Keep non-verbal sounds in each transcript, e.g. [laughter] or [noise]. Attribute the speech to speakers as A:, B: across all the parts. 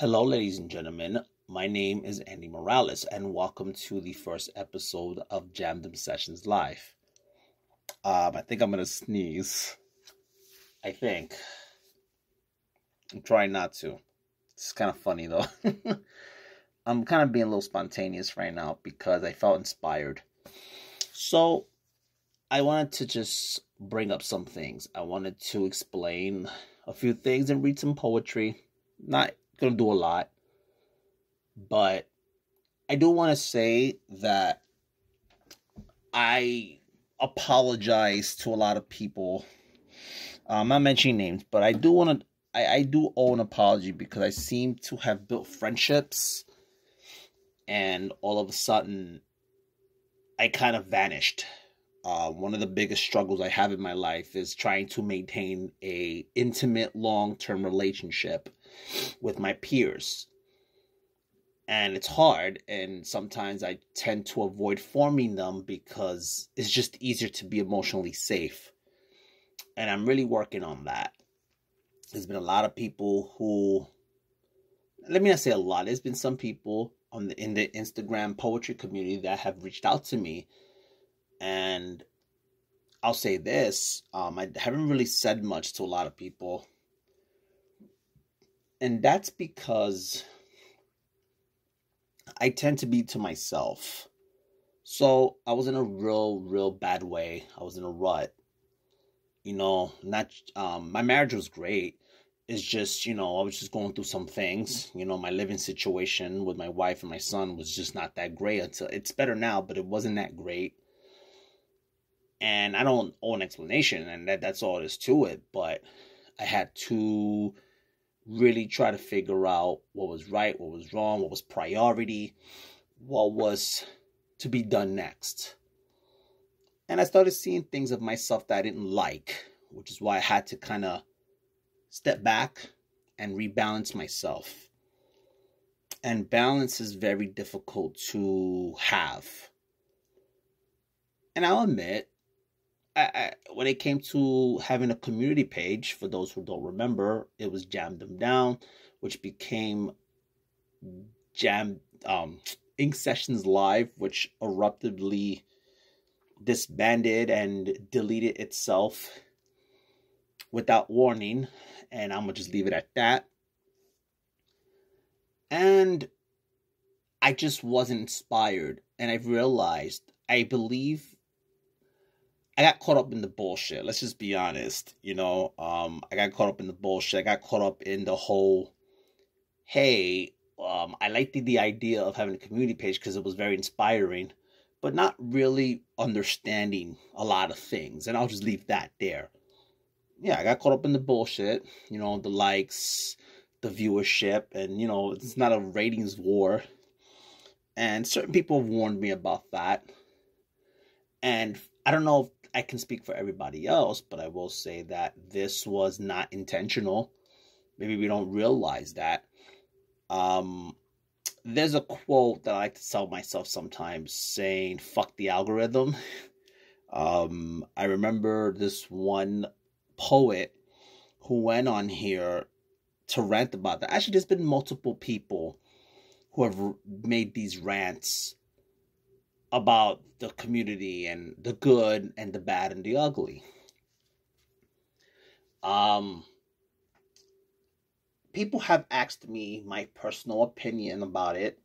A: Hello, ladies and gentlemen. My name is Andy Morales, and welcome to the first episode of Jam Them Sessions Live. Um, I think I'm gonna sneeze. I think. I'm trying not to. It's kind of funny though. [laughs] I'm kind of being a little spontaneous right now because I felt inspired. So, I wanted to just bring up some things. I wanted to explain a few things and read some poetry. Not gonna do a lot, but I do want to say that I apologize to a lot of people. I'm not mentioning names, but I do want to. I, I do owe an apology because I seem to have built friendships, and all of a sudden, I kind of vanished. Uh, one of the biggest struggles I have in my life is trying to maintain a intimate, long term relationship with my peers. And it's hard, and sometimes I tend to avoid forming them because it's just easier to be emotionally safe. And I'm really working on that. There's been a lot of people who, let me not say a lot, there's been some people on the in the Instagram poetry community that have reached out to me and I'll say this um, I haven't really said much to a lot of people and that's because I tend to be to myself. So I was in a real, real bad way. I was in a rut. You know, not um my marriage was great. It's just, you know, I was just going through some things. You know, my living situation with my wife and my son was just not that great until it's better now, but it wasn't that great. And I don't owe an explanation, and that, that's all there is to it. But I had to really try to figure out what was right, what was wrong, what was priority, what was to be done next. And I started seeing things of myself that I didn't like, which is why I had to kind of step back and rebalance myself. And balance is very difficult to have. And I'll admit, I, when it came to having a community page, for those who don't remember, it was Jam Them Down, which became Jam um, Ink Sessions Live, which eruptively disbanded and deleted itself without warning. And I'm gonna just leave it at that. And I just wasn't inspired. And I've realized, I believe I got caught up in the bullshit. Let's just be honest. You know, um, I got caught up in the bullshit. I got caught up in the whole, hey, um, I liked the, the idea of having a community page because it was very inspiring, but not really understanding a lot of things. And I'll just leave that there. Yeah, I got caught up in the bullshit. You know, the likes, the viewership, and you know, it's not a ratings war. And certain people have warned me about that. And I don't know I can speak for everybody else, but I will say that this was not intentional. Maybe we don't realize that. Um, there's a quote that I like to tell myself sometimes saying, fuck the algorithm. [laughs] Um, I remember this one poet who went on here to rant about that. Actually, there's been multiple people who have made these rants about the community and the good and the bad and the ugly. Um, people have asked me my personal opinion about it,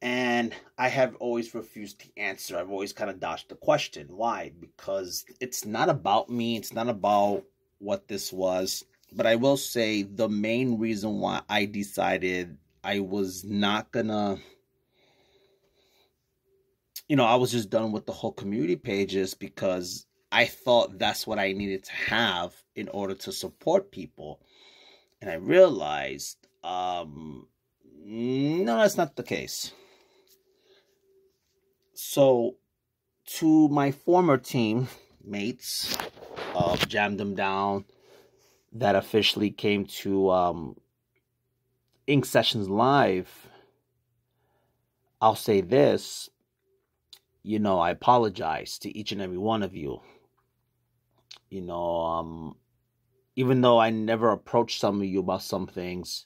A: and I have always refused to answer. I've always kind of dodged the question. Why? Because it's not about me, it's not about what this was. But I will say the main reason why I decided I was not gonna you know, I was just done with the whole community pages because I thought that's what I needed to have in order to support people. And I realized, um, no, that's not the case. So, to my former team mates of Jam Them Down that officially came to um, Ink Sessions Live, I'll say this you know, I apologize to each and every one of you. You know, um, even though I never approached some of you about some things,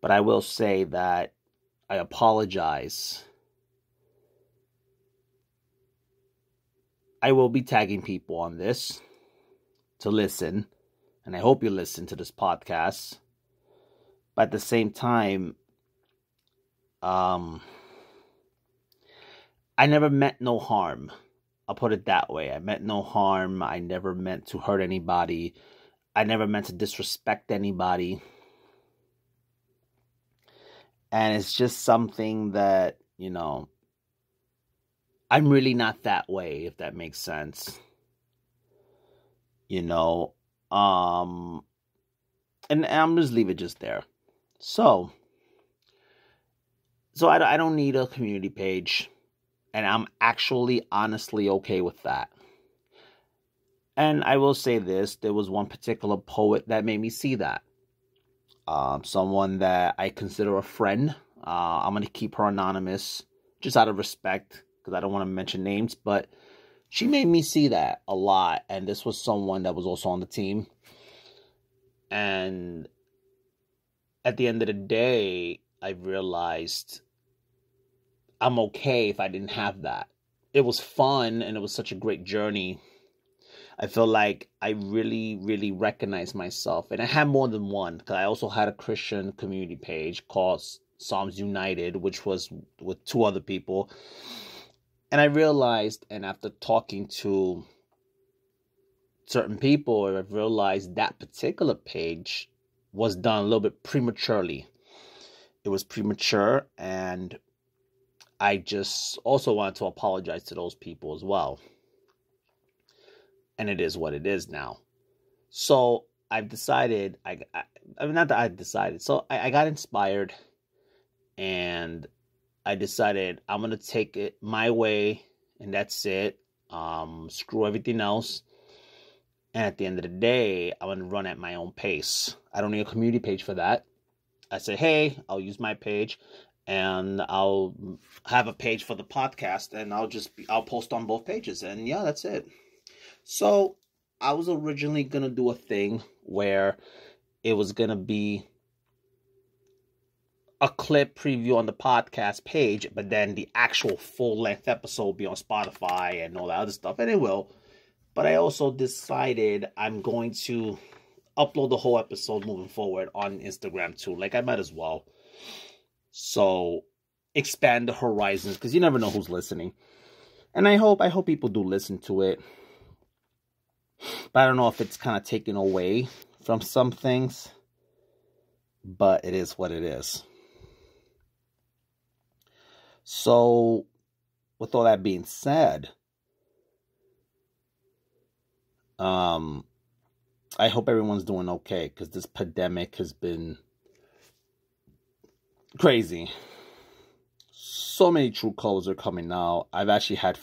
A: but I will say that I apologize. I will be tagging people on this to listen, and I hope you listen to this podcast. But at the same time, um, I never meant no harm. I'll put it that way. I meant no harm. I never meant to hurt anybody. I never meant to disrespect anybody. And it's just something that, you know, I'm really not that way, if that makes sense. You know, um, and, I'm just leave it just there. So, so I, I don't need a community page, and I'm actually honestly okay with that. And I will say this there was one particular poet that made me see that. Um, someone that I consider a friend. Uh, I'm going to keep her anonymous just out of respect because I don't want to mention names, but she made me see that a lot. And this was someone that was also on the team. And at the end of the day, I realized I'm okay if I didn't have that. It was fun and it was such a great journey I feel like I really, really recognized myself. And I had more than one because I also had a Christian community page called Psalms United, which was with two other people. And I realized, and after talking to certain people, I realized that particular page was done a little bit prematurely. It was premature, and I just also wanted to apologize to those people as well and it is what it is now. So I've decided, I, I, I mean, not that I decided. So I, I got inspired, and I decided I'm gonna take it my way, and that's it. Um, screw everything else. And at the end of the day, I'm gonna run at my own pace. I don't need a community page for that. I say, hey, I'll use my page and I'll have a page for the podcast and I'll just I'll post on both pages and yeah, that's it. So I was originally gonna do a thing where it was gonna be a clip preview on the podcast page, but then the actual full length episode will be on Spotify and all that other stuff, and it will. But I also decided I'm going to upload the whole episode moving forward on Instagram too. Like I might as well. So expand the horizons because you never know who's listening. And I hope I hope people do listen to it. But I don't know if it's kind of taken away from some things. But it is what it is. So, with all that being said, um, I hope everyone's doing okay because this pandemic has been crazy. So many true colors are coming out. I've actually had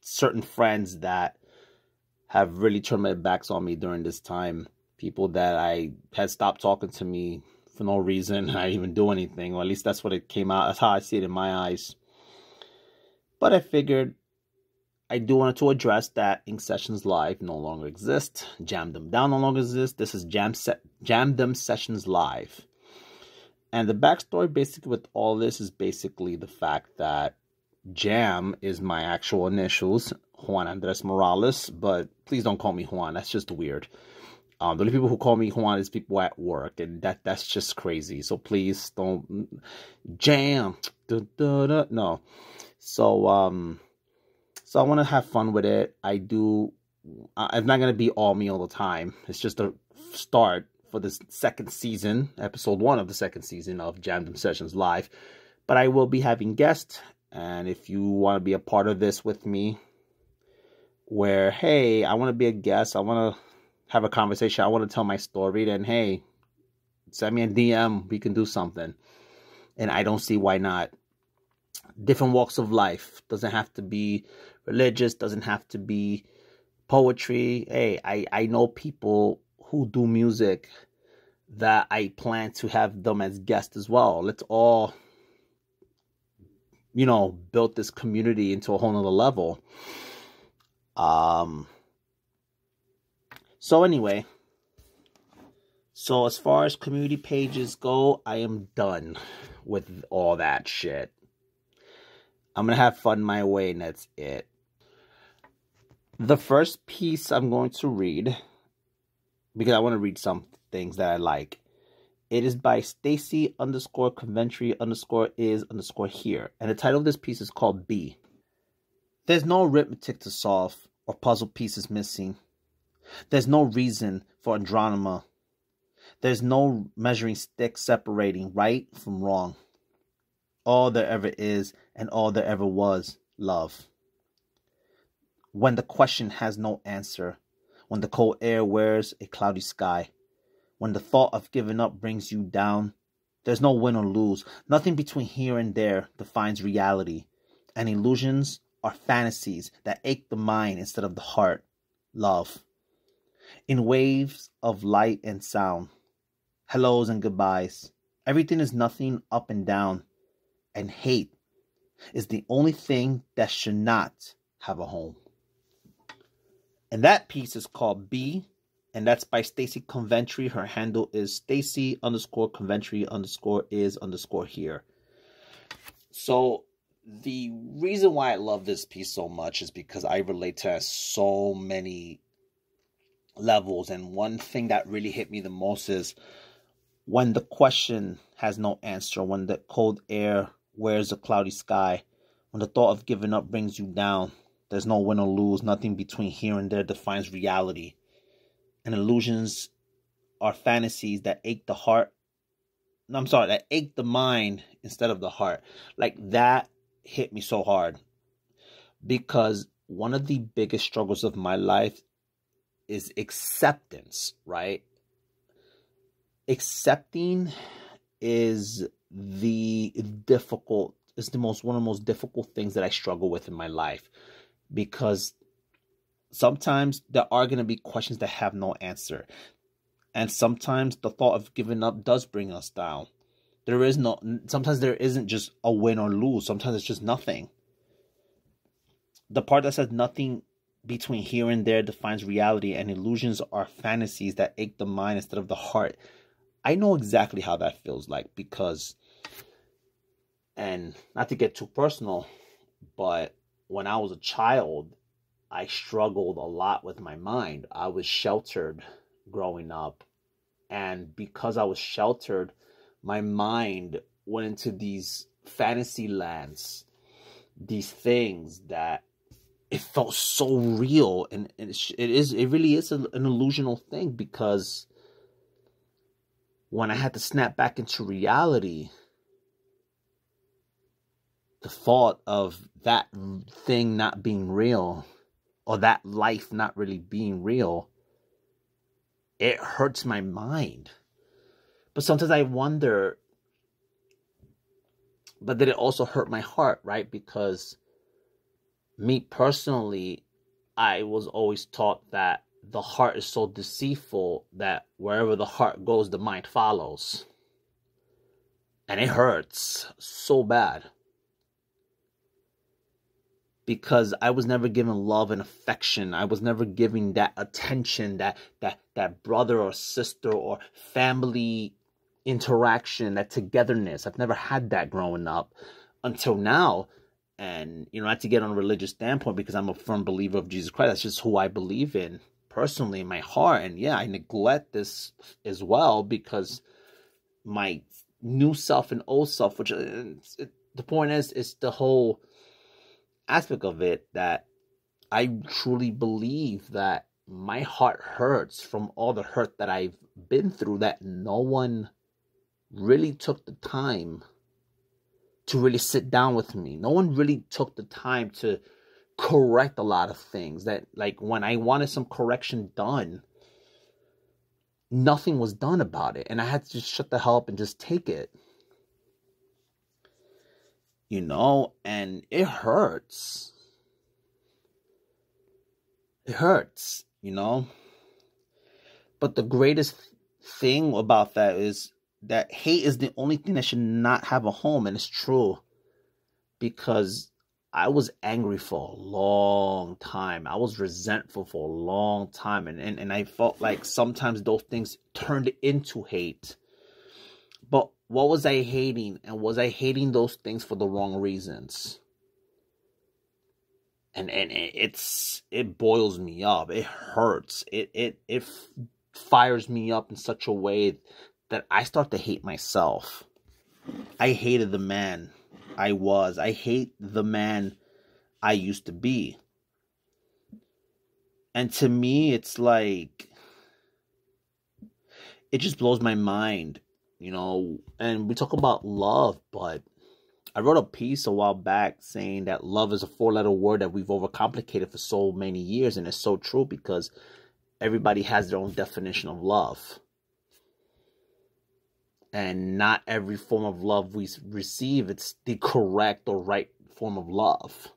A: certain friends that have really turned their backs on me during this time. People that I had stopped talking to me for no reason. [laughs] I even do anything, or at least that's what it came out. That's how I see it in my eyes. But I figured I do want to address that Ink Sessions Live no longer exists. Jam Them Down no longer exists. This is Jam, Se- Jam Them Sessions Live. And the backstory basically with all this is basically the fact that Jam is my actual initials. Juan Andres Morales, but please don't call me Juan. That's just weird. Um, the only people who call me Juan is people at work, and that that's just crazy. So please don't jam. No. So um, so I want to have fun with it. I do. I'm not gonna be all me all the time. It's just a start for this second season, episode one of the second season of Jam Sessions Live. But I will be having guests, and if you want to be a part of this with me, where hey i want to be a guest i want to have a conversation i want to tell my story then hey send me a dm we can do something. And i don't see why not. Different walks of life. Doesn't have to be religious doesn't have to be poetry. Hey i i know people who do music that i plan to have them as guests as well let's all you know build this community into a whole nother level um, so anyway, So as far as community pages go, I am done with all that shit. I'm gonna have fun my way, and that's it. The first piece I'm going to read, because I want to read some things that I like. It is by Stacy underscore Conventry underscore is underscore here. And the title of this piece is called B. There's no arithmetic to solve or puzzle pieces missing. There's no reason for Andromeda. There's no measuring stick separating right from wrong. All there ever is and all there ever was, love. When the question has no answer, when the cold air wears a cloudy sky, when the thought of giving up brings you down, there's no win or lose. Nothing between here and there defines reality. And illusions are fantasies that ache the mind instead of the heart. Love. In waves of light and sound, hellos and goodbyes, everything is nothing up and down. And hate is the only thing that should not have a home. And that piece is called B and that's by Stacy Conventry. Her handle is Stacy underscore Conventry underscore is underscore here. So the reason why I love this piece so much is because I relate to so many levels. And one thing that really hit me the most is when the question has no answer, when the cold air wears a cloudy sky, when the thought of giving up brings you down, there's no win or lose, nothing between here and there defines reality and illusions are fantasies that ache the heart. No, I'm sorry, that ache the mind instead of the heart. Like that hit me so hard because one of the biggest struggles of my life is acceptance, right? Accepting is the difficult, is the most, one of the most difficult things that I struggle with in my life because sometimes there are going to be questions that have no answer. And sometimes the thought of giving up does bring us down. There is no, sometimes there isn't just a win or lose. Sometimes it's just nothing. The part that says nothing between here and there defines reality, and illusions are fantasies that ache the mind instead of the heart. I know exactly how that feels like because, and not to get too personal, but when I was a child, I struggled a lot with my mind. I was sheltered growing up. And because I was sheltered, my mind went into these fantasy lands, these things that it felt so real. And, it is, it really is an illusional thing because when I had to snap back into reality, the thought of that thing not being real or that life not really being real, it hurts my mind. But sometimes I wonder, but did it also hurt my heart, right? Because me personally, I was always taught that the heart is so deceitful that wherever the heart goes, the mind follows. And it hurts so bad because I was never given love and affection. I was never given that attention, that that that brother or sister or family interaction, that togetherness. I've never had that growing up until now. And you know, not to get on a religious standpoint because I'm a firm believer of Jesus Christ. That's just who I believe in personally in my heart. And yeah, I neglect this as well because my new self and old self, which uh, it, the point is, is the whole aspect of it that I truly believe that my heart hurts from all the hurt that I've been through that no one really took the time to really sit down with me. No one really took the time to correct a lot of things that like when I wanted some correction done, nothing was done about it and I had to just shut the hell up and just take it you know, and it hurts. It hurts, you know. But the greatest thing about that is that hate is the only thing that should not have a home, and it's true. Because I was angry for a long time. I was resentful for a long time. And, and, and I felt like sometimes those things turned into hate. But what was I hating? And was I hating those things for the wrong reasons? And and it's it boils me up. It hurts. It it it fires me up in such a way that I start to hate myself. I hated the man I was. I hate the man I used to be. And to me, it's like, it just blows my mind, you know. And we talk about love, but I wrote a piece a while back saying that love is a four letter word that we've overcomplicated for so many years. And it's so true because everybody has their own definition of love and not every form of love we receive it's the correct or right form of love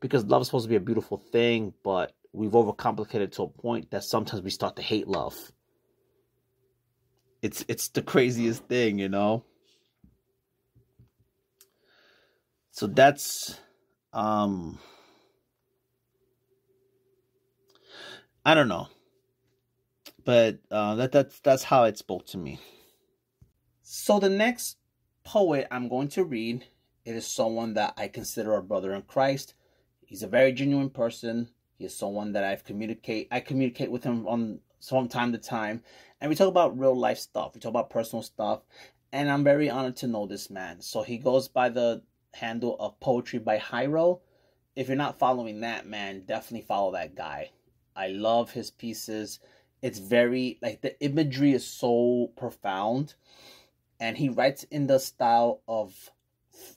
A: because love is supposed to be a beautiful thing but we've overcomplicated to a point that sometimes we start to hate love it's it's the craziest thing you know so that's um i don't know but uh that that's that's how it spoke to me so the next poet I'm going to read, it is someone that I consider a brother in Christ. He's a very genuine person. He is someone that I've communicate I communicate with him on from time to time. And we talk about real life stuff. We talk about personal stuff. And I'm very honored to know this man. So he goes by the handle of Poetry by Jairo. If you're not following that man, definitely follow that guy. I love his pieces. It's very like the imagery is so profound and he writes in the style of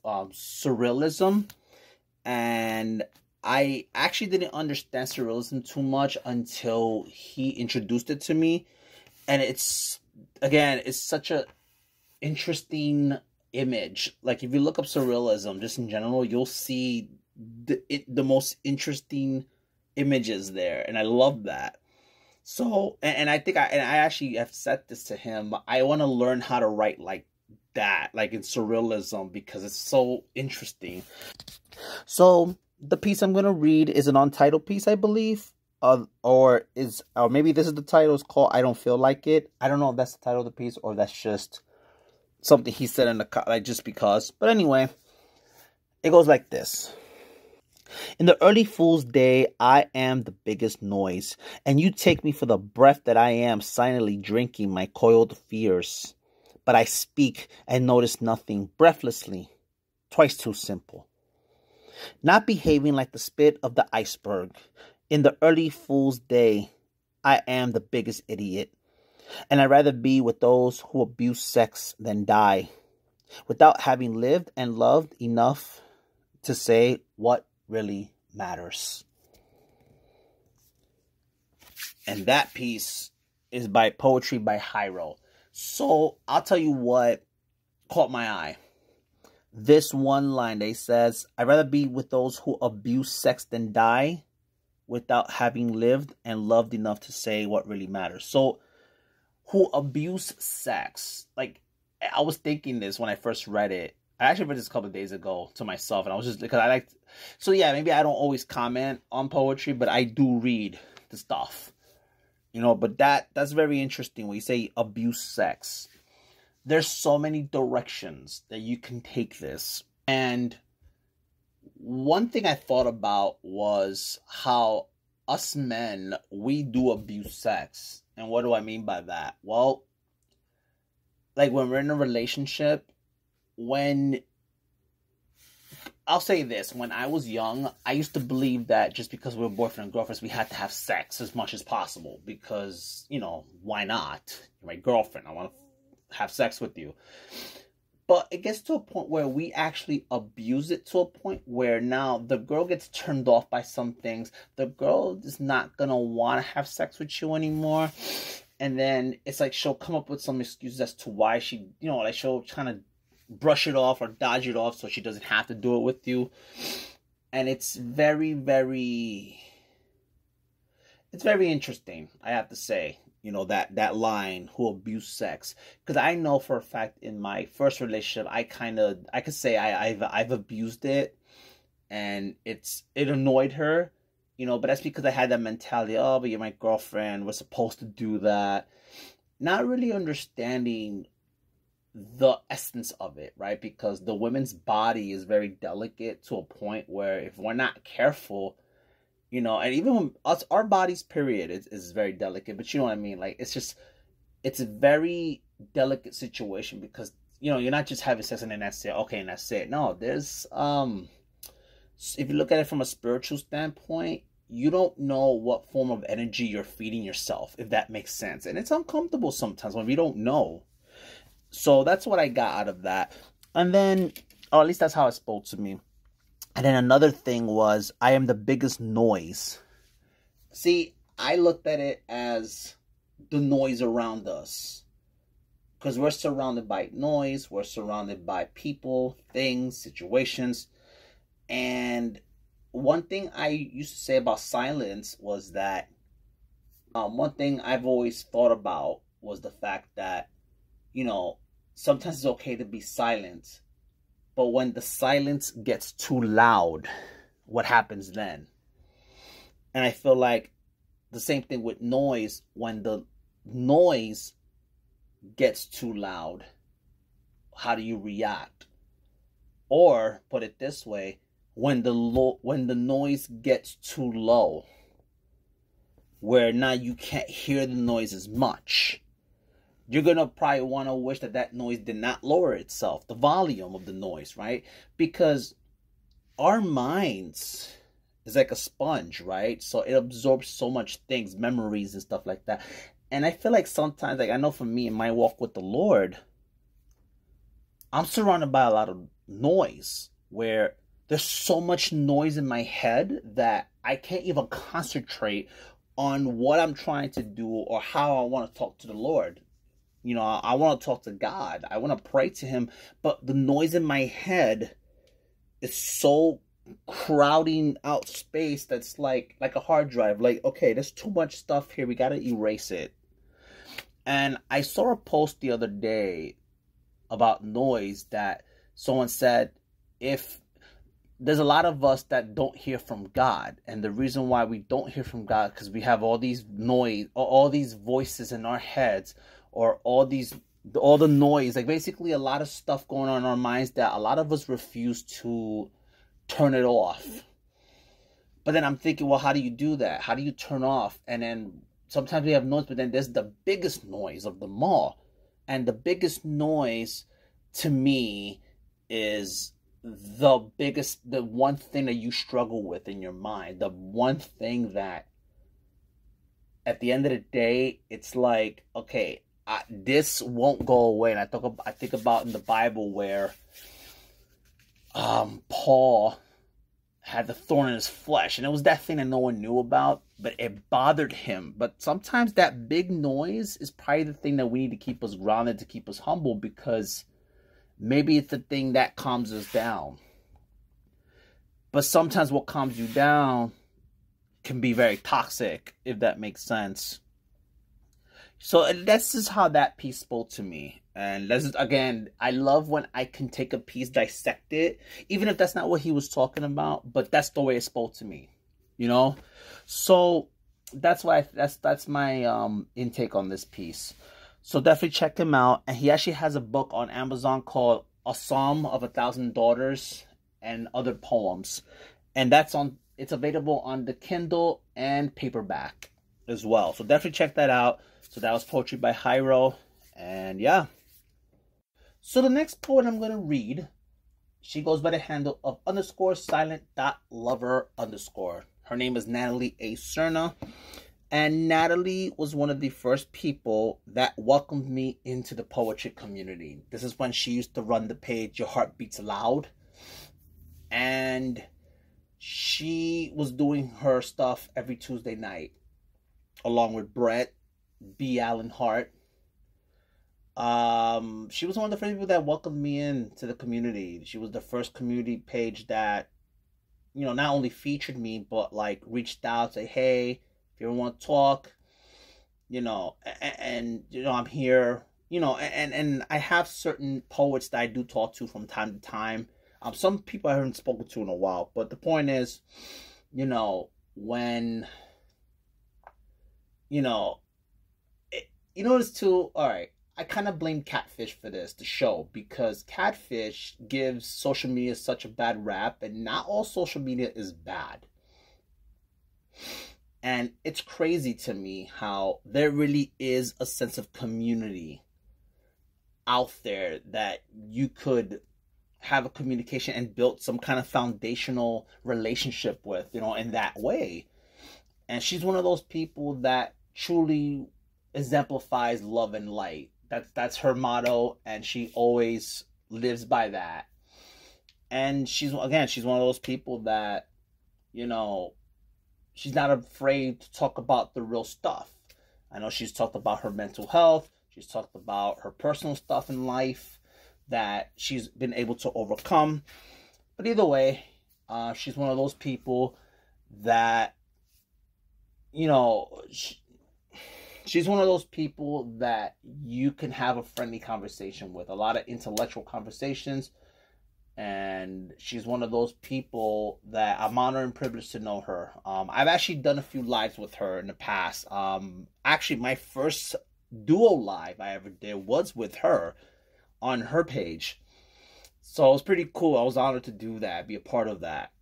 A: um, surrealism and i actually didn't understand surrealism too much until he introduced it to me and it's again it's such a interesting image like if you look up surrealism just in general you'll see the, it, the most interesting images there and i love that so, and, and I think I and I actually have said this to him. I want to learn how to write like that, like in surrealism, because it's so interesting. So the piece I'm gonna read is an untitled piece, I believe. Uh, or is or maybe this is the title. It's called "I Don't Feel Like It." I don't know if that's the title of the piece or that's just something he said in the like just because. But anyway, it goes like this. In the early fool's day, I am the biggest noise, and you take me for the breath that I am, silently drinking my coiled fears. But I speak and notice nothing, breathlessly, twice too simple. Not behaving like the spit of the iceberg. In the early fool's day, I am the biggest idiot, and I'd rather be with those who abuse sex than die, without having lived and loved enough to say what really matters. And that piece is by Poetry by Jairo. So I'll tell you what caught my eye. This one line they says, I'd rather be with those who abuse sex than die without having lived and loved enough to say what really matters. So who abuse sex. Like I was thinking this when I first read it. I actually read this a couple days ago to myself, and I was just because I like. So yeah, maybe I don't always comment on poetry, but I do read the stuff, you know. But that that's very interesting when you say abuse sex. There's so many directions that you can take this, and one thing I thought about was how us men we do abuse sex, and what do I mean by that? Well, like when we're in a relationship when I'll say this: when I was young, I used to believe that just because we were boyfriend and girlfriends, we had to have sex as much as possible because you know why not? You're my girlfriend. I want to have sex with you. But it gets to a point where we actually abuse it to a point where now the girl gets turned off by some things. The girl is not gonna want to have sex with you anymore. And then it's like she'll come up with some excuses as to why she, you know, like she'll kind of brush it off or dodge it off so she doesn't have to do it with you. And it's very, very it's very interesting, I have to say, you know, that that line who abuse sex. Because I know for a fact in my first relationship I kinda I could say I, I've I've abused it and it's it annoyed her, you know. But that's because I had that mentality. Oh, but you're my girlfriend. We're supposed to do that. Not really understanding the essence of it, right? Because the woman's body is very delicate to a point where if we're not careful, you know, and even us, our bodies, period, is, is very delicate. But you know what I mean? Like, it's just, it's a very delicate situation because, you know, you're not just having sex and then that's it. Okay, and that's it. No, there's, um, if you look at it from a spiritual standpoint, you don't know what form of energy you're feeding yourself, if that makes sense. And it's uncomfortable sometimes when we don't know so that's what I got out of that. And then, or at least that's how it spoke to me. And then another thing was, I am the biggest noise. See, I looked at it as the noise around us. Because we're surrounded by noise, we're surrounded by people, things, situations. And one thing I used to say about silence was that um, one thing I've always thought about was the fact that, you know, sometimes it's okay to be silent. But when the silence gets too loud, what happens then? And I feel like the same thing with noise. When the noise gets too loud, how do you react? Or put it this way, when the lo- when the noise gets too low, where now you can't hear the noise as much you're gonna probably want to wish that that noise did not lower itself, the volume of the noise, right? Because our minds is like a sponge, right? So it absorbs so much things, memories and stuff like that. And I feel like sometimes, like I know for me in my walk with the Lord, I'm surrounded by a lot of noise where there's so much noise in my head that I can't even concentrate on what I'm trying to do or how I want to talk to the Lord. You know, I, I want to talk to God. I want to pray to Him. But the noise in my head is so crowding out space that's like like a hard drive. Like, okay, there's too much stuff here. We gotta erase it. And I saw a post the other day about noise that someone said if there's a lot of us that don't hear from God, and the reason why we don't hear from God because we have all these noise, all these voices in our heads, or all these all the noise like basically a lot of stuff going on in our minds that a lot of us refuse to turn it off. But then i'm thinking well how do you do that? How do you turn off? And then sometimes we have noise but then there's the biggest noise of them all. And the biggest noise to me is the biggest the one thing that you struggle with in your mind. The one thing that at the end of the day it's like okay I, this won't go away. And I talk I think about in the Bible where um, Paul had the thorn in his flesh, and it was that thing that no one knew about, but it bothered him. But sometimes that big noise is probably the thing that we need to keep us grounded, to keep us humble, because maybe it's the thing that calms us down. But sometimes what calms you down can be very toxic, if that makes sense. So this is how that piece spoke to me. And this is, again, I love when I can take a piece, dissect it, even if that's not what he was talking about, but that's the way it spoke to me, you know? So that's why, that's, that's my um, intake on this piece. So definitely check him out. And he actually has a book on Amazon called A Psalm of a Thousand Daughters and Other Poems. And that's on, it's available on the Kindle and paperback as well. So definitely check that out. So that was poetry by Jairo. And yeah. So the next poet I'm going to read, she goes by the handle of underscore silent dot lover underscore. Her name is Natalie A. Serna. And Natalie was one of the first people that welcomed me into the poetry community. This is when she used to run the page Your Heart Beats Loud. And she was doing her stuff every Tuesday night along with Brett B. Allen Hart. Um, she was one of the first people that welcomed me in to the community. She was the first community page that, you know, not only featured me but like reached out, say, hey, if you ever want to talk, you know, and, and you know, I'm here. You know, and and I have certain poets that I do talk to from time to time. Um, some people I haven't spoken to in a while, but the point is, you know, when, you know, it, you notice too. All right, I kind of blame Catfish for this, the show, because Catfish gives social media such a bad rap, and not all social media is bad. And it's crazy to me how there really is a sense of community out there that you could have a communication and build some kind of foundational relationship with, you know, in that way. And she's one of those people that truly exemplifies love and light that's that's her motto, and she always lives by that. And she's again, she's one of those people that, you know, she's not afraid to talk about the real stuff. I know she's talked about her mental health. She's talked about her personal stuff in life that she's been able to overcome. But either way, uh, she's one of those people that, you know, she, she's one of those people that you can have a friendly conversation with, a lot of intellectual conversations. And she's one of those people that I'm honored and privileged to know her. Um, I've actually done a few lives with her in the past. Um, actually, my first duo live I ever did was with her on her page. So it was pretty cool. I was honored to do that, be a part of that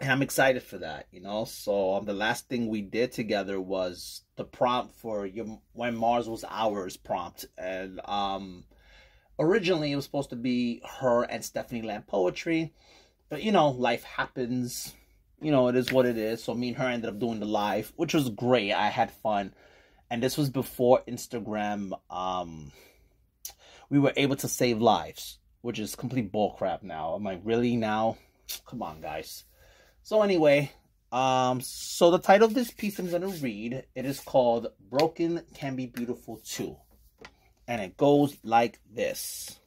A: and I'm excited for that, you know. So um, the last thing we did together was the prompt for your when Mars was ours prompt, and um, originally it was supposed to be her and Stephanie Lamb poetry, but you know life happens. You know it is what it is. So me and her ended up doing the live, which was great. I had fun, and this was before Instagram. Um, we were able to save lives, which is complete bullcrap now. I'm like, really now? Come on, guys. So anyway, um, so the title of this piece I'm gonna read, it is called Broken Can Be Beautiful Too. And it goes like this.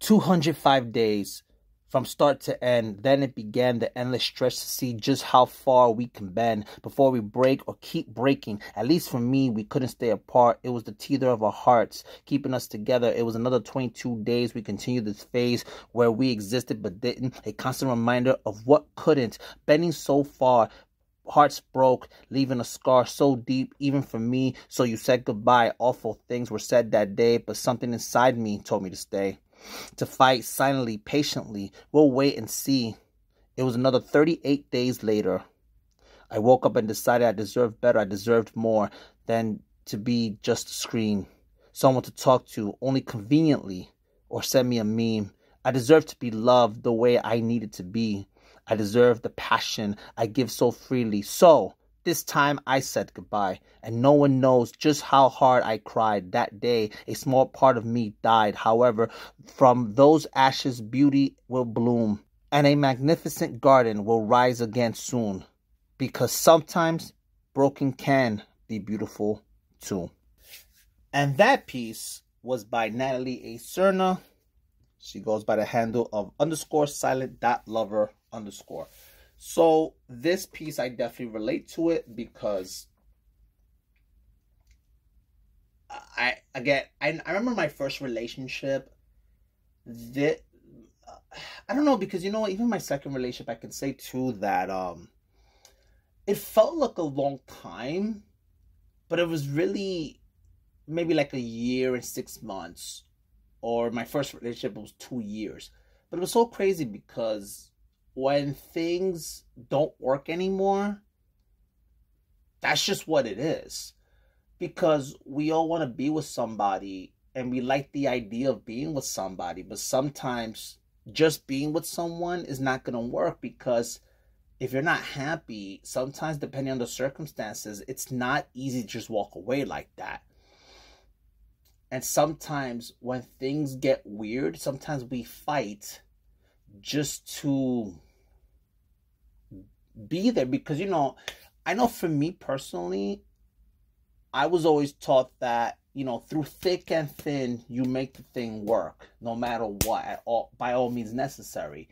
A: 205 days from start to end. Then it began the endless stretch to see just how far we can bend before we break or keep breaking. At least for me, we couldn't stay apart. It was the teether of our hearts keeping us together. It was another 22 days we continued this phase where we existed but didn't. A constant reminder of what couldn't. Bending so far, hearts broke, leaving a scar so deep, even for me. So you said goodbye. Awful things were said that day, but something inside me told me to stay to fight silently, patiently. We'll wait and see. It was another 38 days later. I woke up and decided I deserved better. I deserved more than to be just a screen, someone to talk to only conveniently, or send me a meme. I deserved to be loved the way I needed to be. I deserve the passion I give so freely. So, this time I said goodbye, and no one knows just how hard I cried that day. A small part of me died. However, from those ashes, beauty will bloom, and a magnificent garden will rise again soon. Because sometimes broken can be beautiful too. And that piece was by Natalie A. Serna. She goes by the handle of underscore silent dot lover underscore. So this piece, I definitely relate to it because I again, I, I remember my first relationship. That I don't know because you know even my second relationship, I can say too that um, it felt like a long time, but it was really maybe like a year and six months, or my first relationship was two years. But it was so crazy because when things don't work anymore, that's just what it is. Because we all want to be with somebody and we like the idea of being with somebody, but sometimes just being with someone is not going to work because if you're not happy, sometimes depending on the circumstances, it's not easy to just walk away like that. And sometimes when things get weird, sometimes we fight just to be there because you know i know for me personally i was always taught that you know through thick and thin you make the thing work no matter what at all by all means necessary.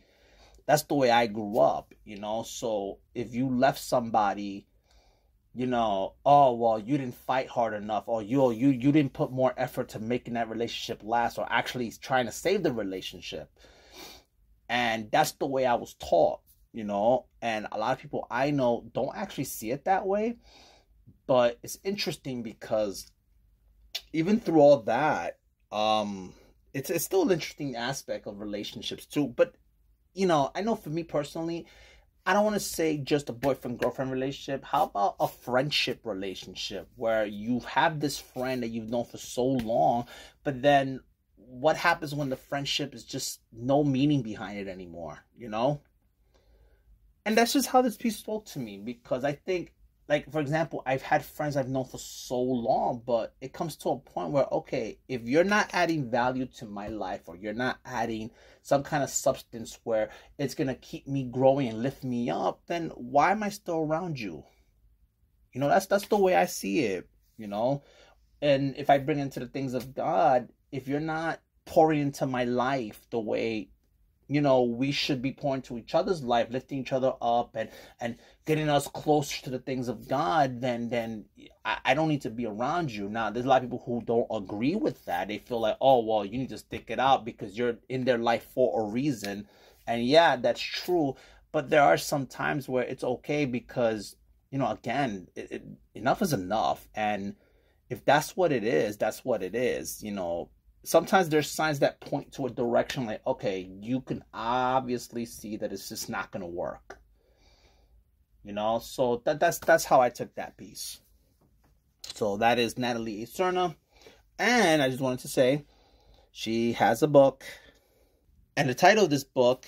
A: That's the way i grew up you know? So if you left somebody you know oh well you didn't fight hard enough or you you you didn't put more effort to making that relationship last or actually trying to save the relationship And that's the way I was taught, you know. And a lot of people I know don't actually see it that way. But it's interesting because even through all that, um, it's it's still an interesting aspect of relationships too. But you know, I know for me personally, I don't want to say just a boyfriend girlfriend relationship. How about a friendship relationship where you have this friend that you've known for so long, but then what happens when the friendship is just no meaning behind it anymore, you know? And that's just how this piece spoke to me because I think like for example i've had friends i've known for so long but it comes to a point where okay if you're not adding value to my life or you're not adding some kind of substance where it's going to keep me growing and lift me up then why am i still around you? You know that's that's the way i see it you know? And if i bring into the things of god if you're not pouring into my life the way you know we should be pouring to each other's life lifting each other up and and getting us closer to the things of god then then I, I don't need to be around you. Now there's a lot of people who don't agree with that. They feel like oh well you need to stick it out because you're in their life for a reason. And yeah that's true. But there are some times where it's okay because you know again it, it, enough is enough. And if that's what it is that's what it is you know sometimes there's signs that point to a direction like okay you can obviously see that it's just not going to work. You know so that that's that's how i took that piece. So that is natalie Serna. and i just wanted to say she has a book. And the title of this book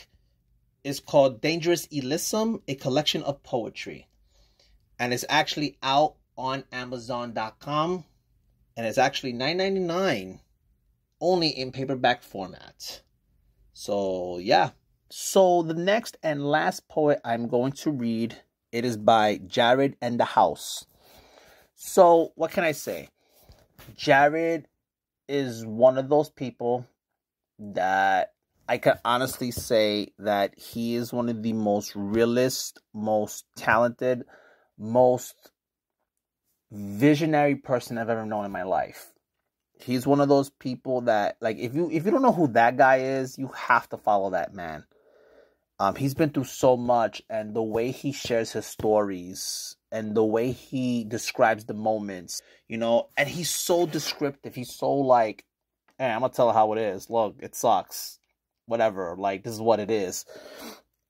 A: is called dangerous Elysium a collection of poetry. And it's actually out on amazon.com and it's actually 9.99 only in paperback format. So, yeah. So, the next and last poet I'm going to read, it is by Jared and the House. So, what can I say? Jared is one of those people that I can honestly say that he is one of the most realist, most talented, most visionary person I've ever known in my life he's one of those people that like if you if you don't know who that guy is, you have to follow that man. Um, he's been through so much, and the way he shares his stories and the way he describes the moments, you know, and he's so descriptive. He's so like, hey, I'm gonna tell how it is. Look, it sucks. Whatever. Like this is what it is.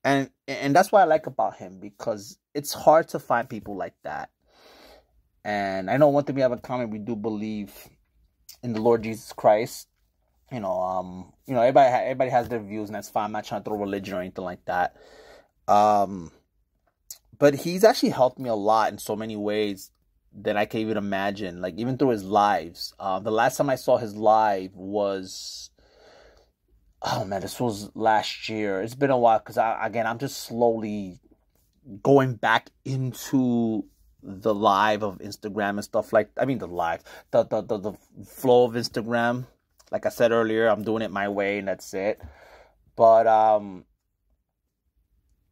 A: And and that's what I like about him because it's hard to find people like that. And I know one thing we have in common, we do believe in the Lord Jesus Christ. You know, um, you know, everybody everybody has their views, and that's fine. I'm not trying to throw religion or anything like that. Um, but he's actually helped me a lot in so many ways that I can't even imagine. Like even through his lives. Uh, the last time I saw his live was, oh man, this was last year. It's been a while because I again I'm just slowly going back into the live of Instagram and stuff like I mean the live the, the the the flow of Instagram. Like I said earlier I'm doing it my way and that's it. But um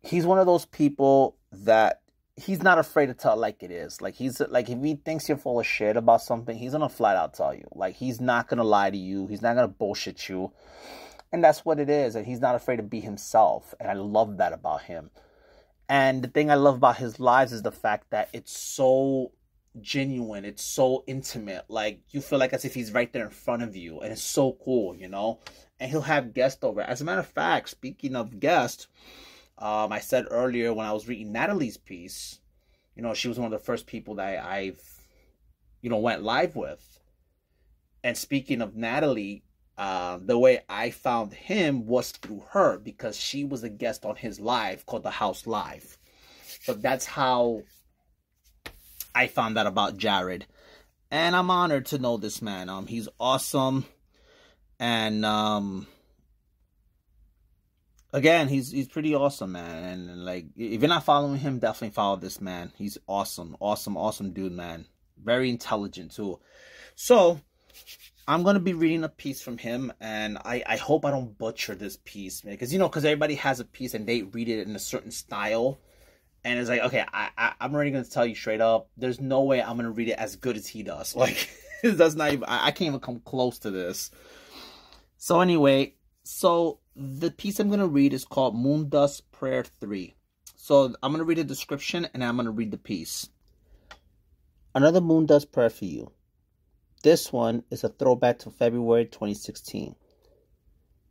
A: he's one of those people that he's not afraid to tell like it is. Like he's like if he thinks you're full of shit about something he's gonna flat out tell you. Like he's not gonna lie to you. He's not gonna bullshit you. And that's what it is. And he's not afraid to be himself. And I love that about him and the thing I love about his lives is the fact that it's so genuine, it's so intimate. Like you feel like as if he's right there in front of you, and it's so cool, you know. And he'll have guests over. As a matter of fact, speaking of guests, um, I said earlier when I was reading Natalie's piece, you know, she was one of the first people that I've, you know, went live with. And speaking of Natalie, uh, the way I found him was through her because she was a guest on his live called The House Live. So that's how I found out about Jared. And I'm honored to know this man. Um, he's awesome. And um again, he's he's pretty awesome, man. And, and like if you're not following him, definitely follow this man. He's awesome, awesome, awesome dude, man. Very intelligent too. So I'm gonna be reading a piece from him, and I I hope I don't butcher this piece, man, because you know, because everybody has a piece and they read it in a certain style, and it's like, okay, I, I I'm already gonna tell you straight up, there's no way I'm gonna read it as good as he does. [laughs] Like, [laughs] that's not even I, I can't even come close to this. So anyway, so the piece I'm going to read is called Moon Dust Prayer 3. So I'm going to read the description and I'm going to read the piece. Another Moon Dust Prayer for you. This one is a throwback to February 2016.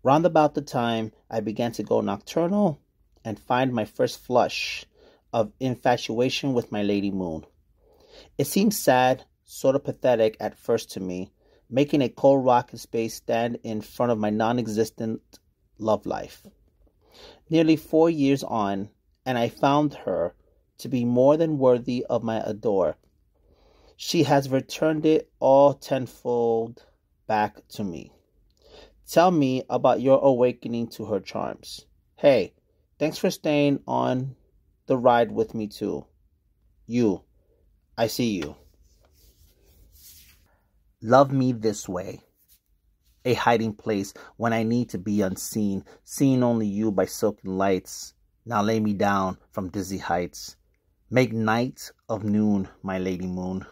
A: Round about the time I began to go nocturnal and find my first flush of infatuation with my Lady Moon. It seemed sad, sort of pathetic at first to me, making a cold rock in space stand in front of my non existent love life. Nearly four years on, and I found her to be more than worthy of my adore. She has returned it all tenfold back to me. Tell me about your awakening to her charms. Hey, thanks for staying on the ride with me too. You, I see you. Love me this way. A hiding place when I need to be unseen, seeing only you by silken lights. Now lay me down from dizzy heights. Make night of noon, my lady moon.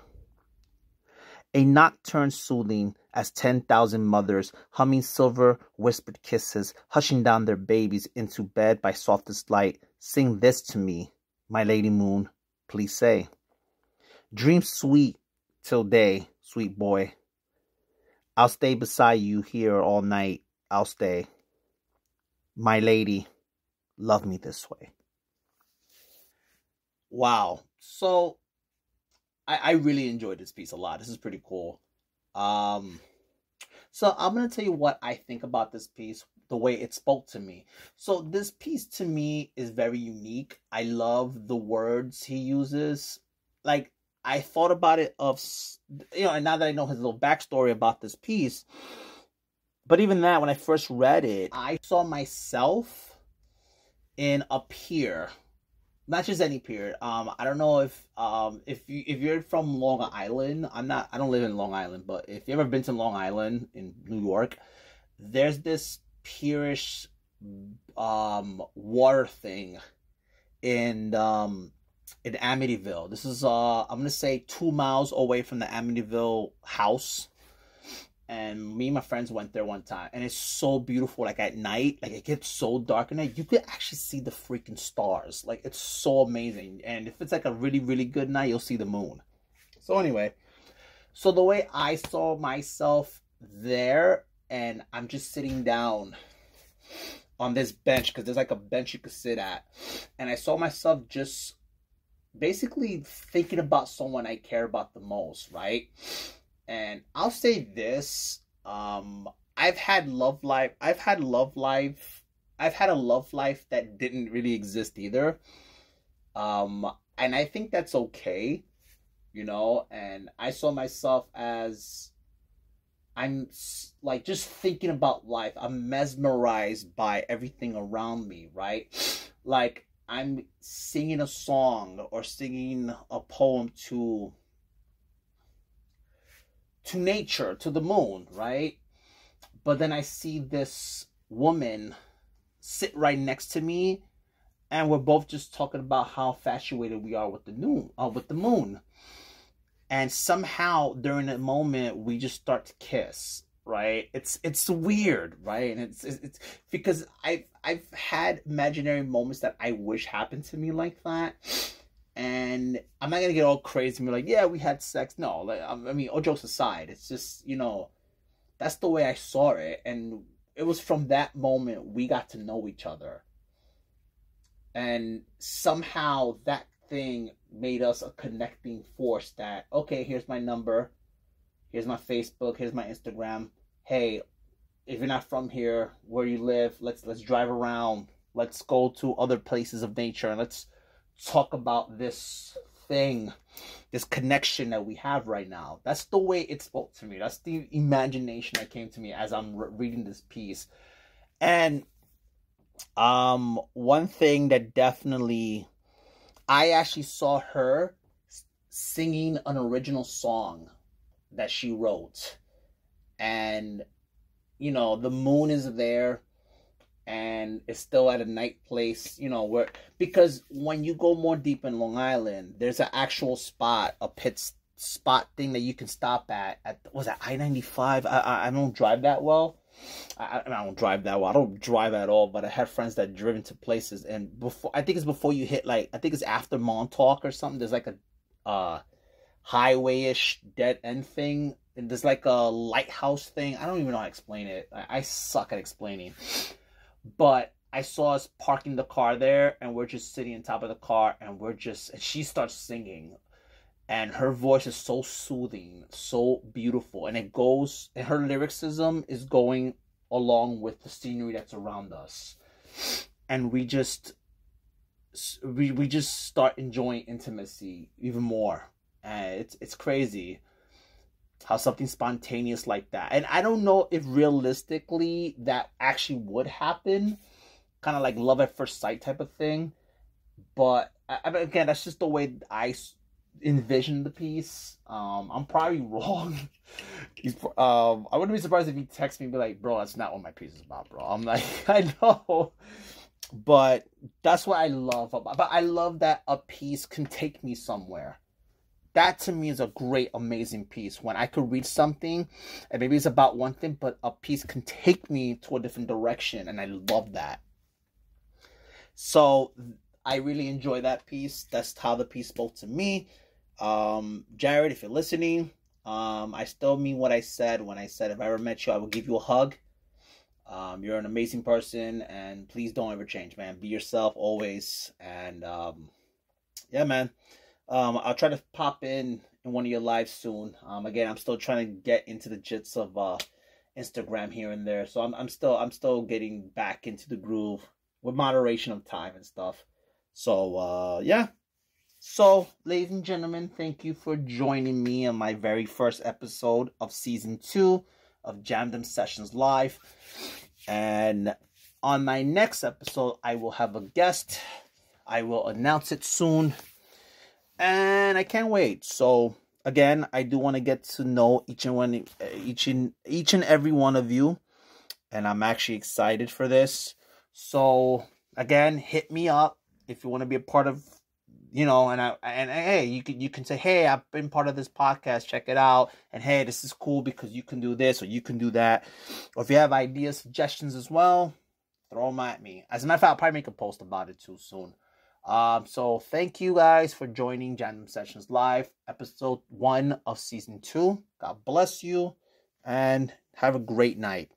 A: A nocturne soothing as ten thousand mothers, humming silver whispered kisses, hushing down their babies into bed by softest light, sing this to me, my lady moon, please say. Dream sweet till day, sweet boy. I'll stay beside you here all night. I'll stay. My lady, love me this way. Wow. So I, I really enjoyed this piece a lot. This is pretty cool. Um so I'm gonna tell you what I think about this piece, the way it spoke to me. So this piece to me is very unique. I love the words he uses. Like I thought about it of you know, and now that I know his little backstory about this piece, but even that, when I first read it, I saw myself in a pier, not just any pier. Um, I don't know if um if you if you're from Long Island, I'm not. I don't live in Long Island, but if you ever been to Long Island in New York, there's this pierish um water thing in um in Amityville. This is uh I'm gonna say two miles away from the Amityville house. And me and my friends went there one time, and it's so beautiful. Like at night, like it gets so dark night, you could actually see the freaking stars. Like it's so amazing. And if it's like a really really good night, you'll see the moon. So anyway, so the way I saw myself there, and I'm just sitting down on this bench because there's like a bench you could sit at, and I saw myself just basically thinking about someone I care about the most, right? And I'll say this, um I've had love life I've had love life I've had a love life that didn't really exist either. Um and I think that's okay, you know, and I saw myself as I'm like just thinking about life. I'm mesmerized by everything around me, right? Like I'm singing a song or singing a poem to to nature, to the moon, right? But then I see this woman sit right next to me and we're both just talking about how infatuated we are with the moon, uh, with the moon. And somehow during that moment we just start to kiss right it's it's weird right and it's, it's it's because i've i've had imaginary moments that i wish happened to me like that and i'm not gonna get all crazy and be like yeah we had sex no like i mean all jokes aside it's just you know that's the way i saw it and it was from that moment we got to know each other and somehow that thing made us a connecting force that okay here's my number Here's my Facebook. Here's my Instagram. Hey, if you're not from here, where you live, let's let's drive around. Let's go to other places of nature and let's talk about this thing, this connection that we have right now. That's the way it spoke to me. That's the imagination that came to me as I'm re- reading this piece. And um one thing that definitely I actually saw her singing an original song that she wrote. And, you know, the moon is there and it's still at a night place, you know, where because when you go more deep in Long Island, there's an actual spot, a pit spot thing that you can stop at. At was that I ninety five? I I don't drive that well, I, I don't drive that well. I don't drive at all, but I had friends that driven to places, and before I think it's before you hit like I think it's after Montauk or something. There's like a uh highway-ish dead end thing, and there's like a lighthouse thing. I don't even know how to explain it. I, I suck at explaining, but I saw us parking the car there, and we're just sitting on top of the car, and we're just and she starts singing and her voice is so soothing, so beautiful, and it goes and her lyricism is going along with the scenery that's around us. And we just we we just start enjoying intimacy even more. And it's it's crazy how something spontaneous like that. And I don't know if realistically that actually would happen, kind of like love at first sight type of thing. But I again, that's just the way I envision the piece. Um, I'm probably [laughs] wrong. Um, I wouldn't be surprised if he texts me and be like, "Bro, that's not what my piece is about, bro." I'm like, [laughs] I know, but that's what I love about. But I love that a piece can take me somewhere. That to me is a great, amazing piece. When I could read something, and maybe it's about one thing, but a piece can take me to a different direction, and I love that. So I really enjoy that piece. That's how the piece spoke to me. Um, Jared, if you're listening, um, I still mean what I said when I said if I ever met you, I will give you a hug. Um, you're an amazing person, and please don't ever change, man. Be yourself always, and um, yeah, man. Um, I'll try to pop in in one of your lives soon. Um, again, I'm still trying to get into the jits of uh, Instagram here and there, so I'm I'm still I'm still getting back into the groove with moderation of time and stuff. So uh, yeah, so, ladies and gentlemen, thank you for joining me on my very first episode of season two of Jam Them Sessions Live. And on my next episode, I will have a guest. I will announce it soon. And I can't wait. So, again, I do want to get to know each and one eh, each and each and every one of you. And I'm actually excited for this. So, again, hit me up if you want to be a part of you know, and I and hey, you can you can say, hey, I've been part of this podcast, check it out, and hey, this is cool because you can do this or you can do that, or if you have ideas, suggestions as well, throw them at me. As a matter of fact, I'll probably make a post about it too soon. Um, so thank you guys for joining Jam Sessions Live, episode one of season two. God bless you, and have a great night.